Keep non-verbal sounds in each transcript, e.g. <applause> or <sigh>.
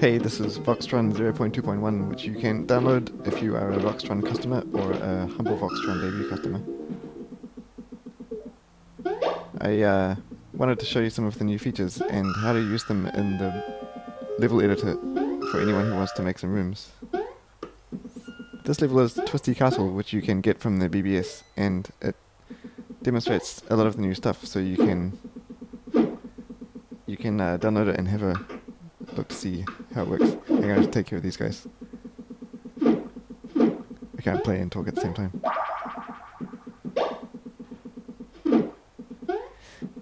Hey, this is Voxatron 0.2.1, which you can download if you are a Voxatron customer or a Humble Voxatron debut customer. I uh, wanted to show you some of the new features and how to use them in the level editor for anyone who wants to make some rooms. This level is Twisty Castle, which you can get from the BBS, and it demonstrates a lot of the new stuff, so you can you can uh, download it and have a look to see how it works. I gotta take care of these guys. I can't play and talk at the same time.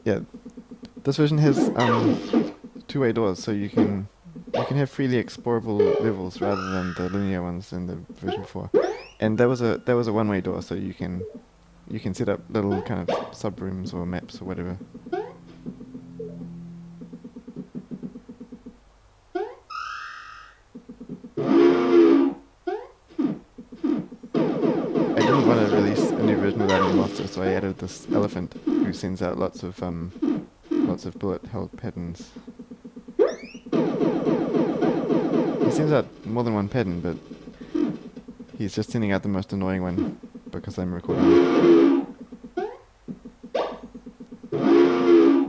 Yeah, this version has um, two-way doors, so you can you can have freely explorable levels rather than the linear ones in the version before. And there was a there was a one-way door, so you can you can set up little kind of sub rooms or maps or whatever. Added this elephant who sends out lots of um, lots of bullet hell patterns. He sends out more than one pattern, but he's just sending out the most annoying one because I'm recording.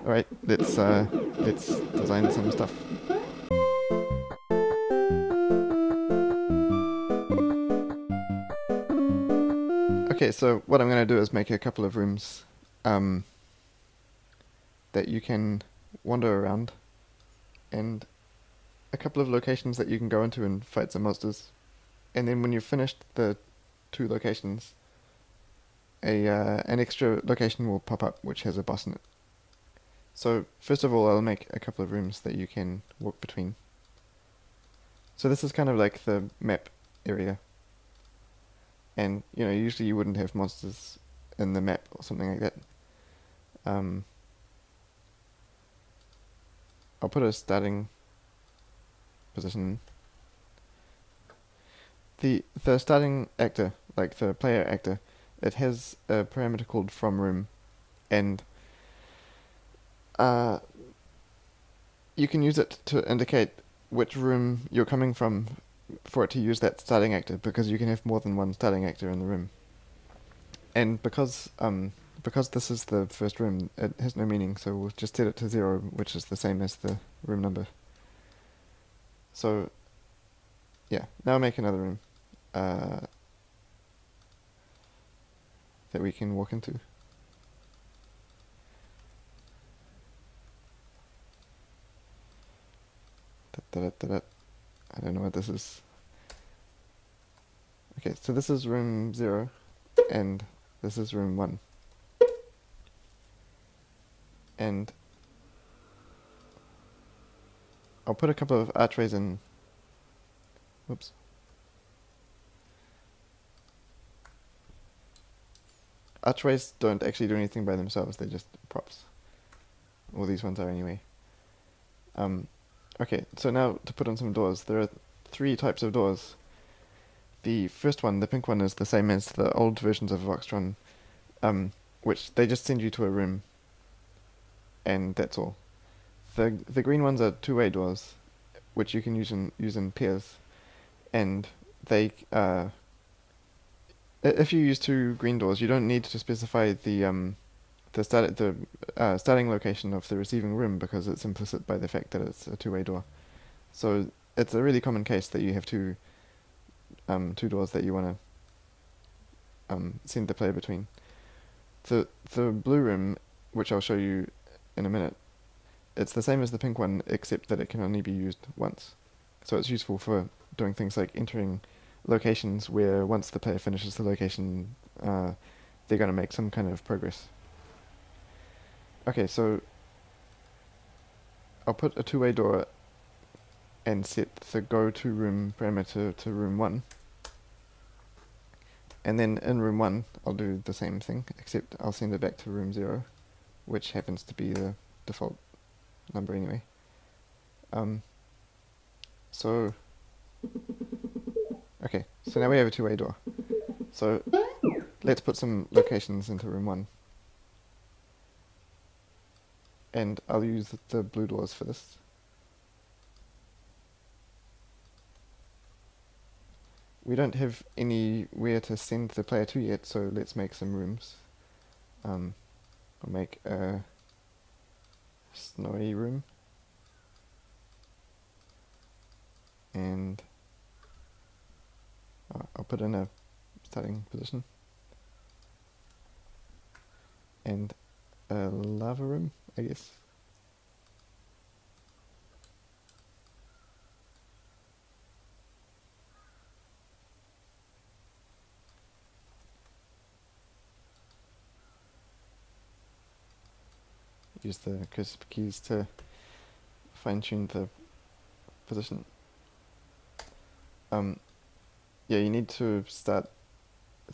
Alright, let's uh, let's design some stuff. Okay, so what I'm going to do is make a couple of rooms um, that you can wander around and a couple of locations that you can go into and fight some monsters. And then when you've finished the two locations, a uh, an extra location will pop up which has a boss in it. So first of all, I'll make a couple of rooms that you can walk between. So this is kind of like the map area. And, you know, usually you wouldn't have monsters in the map or something like that. Um, I'll put a starting position. The the starting actor, like the player actor, it has a parameter called from room, and uh, you can use it to indicate which room you're coming from for it to use that starting actor because you can have more than one starting actor in the room. And because um because this is the first room, it has no meaning, so we'll just set it to zero, which is the same as the room number. So yeah, now make another room uh, that we can walk into. Da, da, da, I don't know what this is. Okay, so this is room 0, and this is room 1. And I'll put a couple of archways in. Whoops. Archways don't actually do anything by themselves, they're just props. All these ones are anyway. Um, Okay, so now to put on some doors. There are three types of doors. The first one, the pink one, is the same as the old versions of Voxatron, um, which they just send you to a room, and that's all. The the green ones are two-way doors, which you can use in use in pairs, and they uh, if you use two green doors, you don't need to specify the um, the start the uh, starting location of the receiving room because it's implicit by the fact that it's a two-way door. So it's a really common case that you have two um, two doors that you want to um, send the player between. The the blue room, which I'll show you in a minute, it's the same as the pink one except that it can only be used once. So it's useful for doing things like entering locations where once the player finishes the location, uh, they're going to make some kind of progress. Okay, so I'll put a two-way door and set the go to room parameter to room 1. And then in room 1, I'll do the same thing, except I'll send it back to room 0, which happens to be the default number anyway. Um, so, <laughs> okay, so now we have a two-way door. So, let's put some locations into room 1. And I'll use the blue doors for this. we don't have anywhere to send the player to yet, so let's make some rooms. Um, I'll make a snowy room. And I'll put in a starting position. And lava room, I guess. use the cursor keys to fine tune the position. Um, yeah, you need to start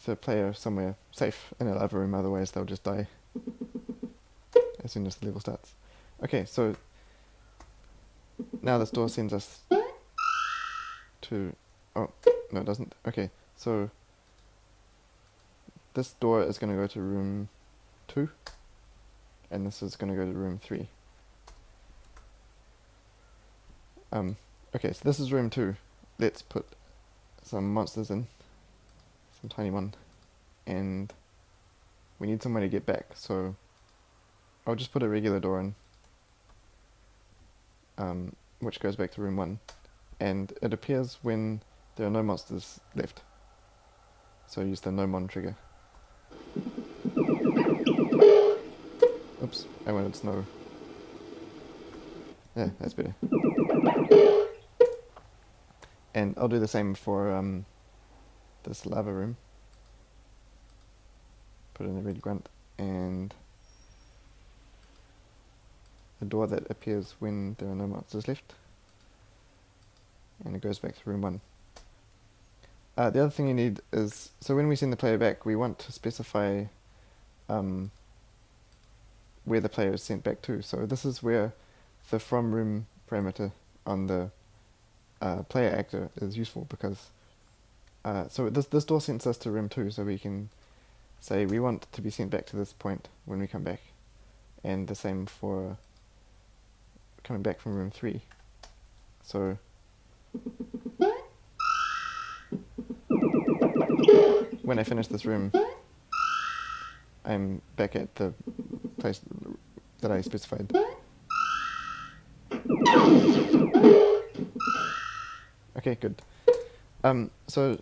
the player somewhere safe in a lava room, otherwise they'll just die as soon as the level starts. Okay, so now this door sends us to... Oh, no it doesn't. Okay, so this door is going to go to room 2 and this is going to go to room 3. Um, okay, so this is room 2. Let's put some monsters in, some tiny one, and we need somewhere to get back, so I'll just put a regular door in, um, which goes back to room 1, and it appears when there are no monsters left, so I use the no mon trigger. Oops, I wanted snow. Yeah, that's better. And I'll do the same for um, this lava room. Put in a red grunt and a door that appears when there are no monsters left. And it goes back to room 1. Uh, the other thing you need is, so when we send the player back, we want to specify um, where the player is sent back to. So this is where the from room parameter on the uh, player actor is useful because uh, so this this door sends us to room two, so we can say we want to be sent back to this point when we come back, and the same for coming back from room three. So. when I finish this room, I'm back at the place that I specified. Okay, good. Um, so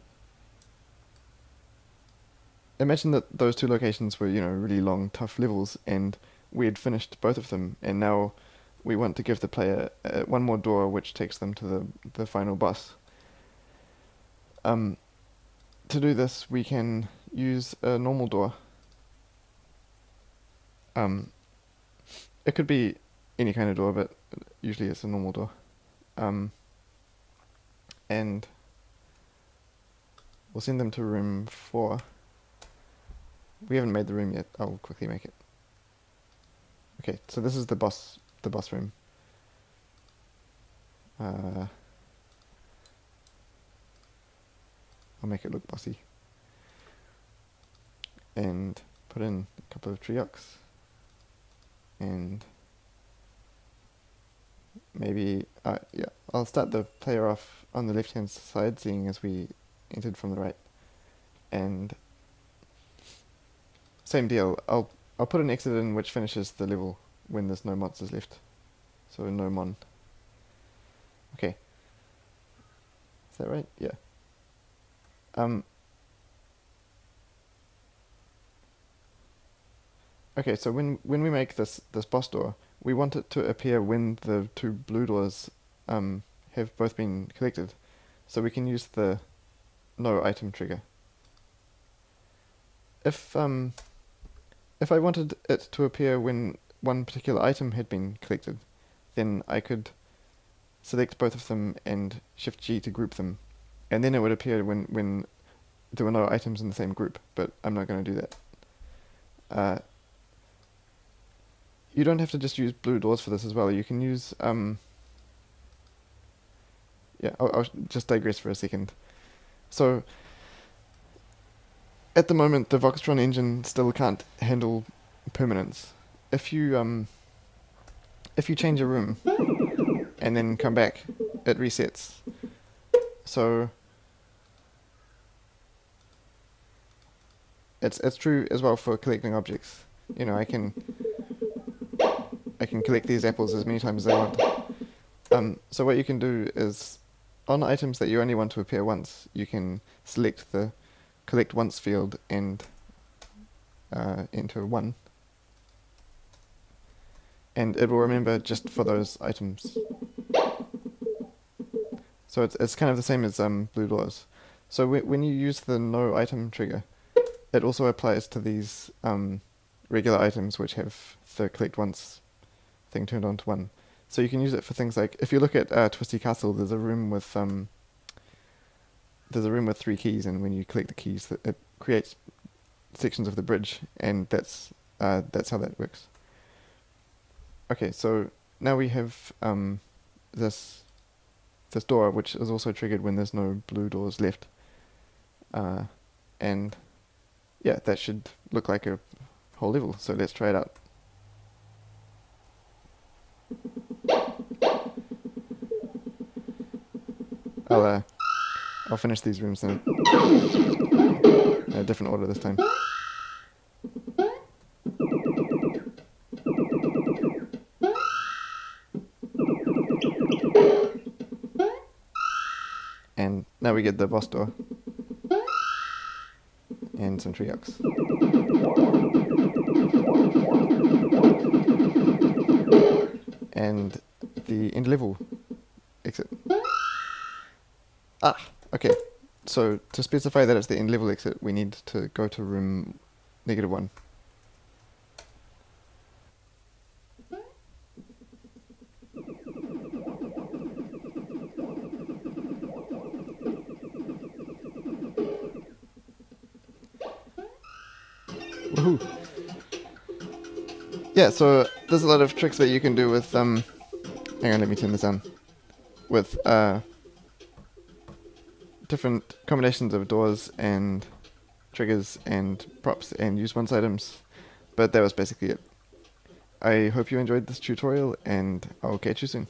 imagine that those two locations were, you know, really long, tough levels, and we had finished both of them, and now we want to give the player uh, one more door which takes them to the, the final boss. Um, to do this, we can use a normal door um, it could be any kind of door, but usually it's a normal door. Um, and we'll send them to room 4. We haven't made the room yet. I'll quickly make it. Okay, so this is the boss, the room. Uh, I'll make it look bossy. And put in a couple of triox and maybe uh, yeah I'll start the player off on the left hand side seeing as we entered from the right and same deal I'll I'll put an exit in which finishes the level when there's no monsters left. So no mon. Okay. Is that right? Yeah. Um Okay, so when when we make this this boss door, we want it to appear when the two blue doors um, have both been collected, so we can use the no item trigger. If um, if I wanted it to appear when one particular item had been collected, then I could select both of them and Shift G to group them, and then it would appear when when there were no items in the same group. But I'm not going to do that. Uh, you don't have to just use blue doors for this as well. You can use um, yeah. I'll, I'll just digress for a second. So at the moment, the Voxatron engine still can't handle permanence. If you um, if you change a room and then come back, it resets. So it's it's true as well for collecting objects. You know, I can I can collect these apples as many times as I want. Um, so what you can do is, on items that you only want to appear once, you can select the collect once field and uh, enter one. And it will remember just for those items. So it's it's kind of the same as um, blue doors. So when you use the no item trigger, it also applies to these um, regular items which have the collect once thing turned on to one. So you can use it for things like if you look at uh, Twisty Castle, there's a room with um, there's a room with three keys, and when you collect the keys, it creates sections of the bridge, and that's uh, that's how that works. Okay, so now we have um, this this door, which is also triggered when there's no blue doors left. Uh, and yeah, that should look like a whole level. So let's try it out. I'll uh, I'll finish these rooms in a, a different order this time. Now we get the boss door. And some Triox. And the end level exit. Ah, okay. So to specify that it's the end level exit, we need to go to room negative one. Woohoo! Yeah, so there's a lot of tricks that you can do with, um, hang on, let me turn this on, with, uh, different combinations of doors and triggers and props and use once items, but that was basically it. I hope you enjoyed this tutorial and I'll catch you soon.